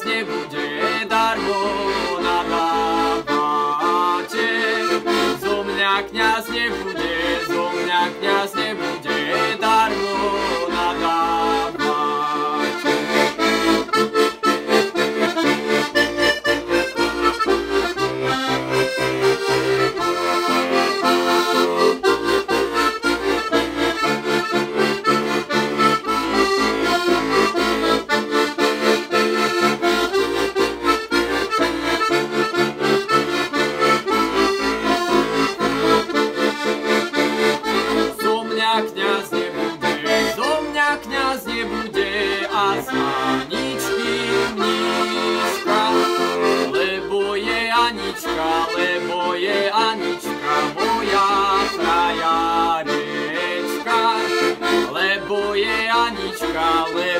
nás nebude darmo nadávate, zo mňa kniaz nebude nebude asi nič chybníčka, lebo je Anička, lebo je Anička moja frajarečka, lebo je Anička, lebo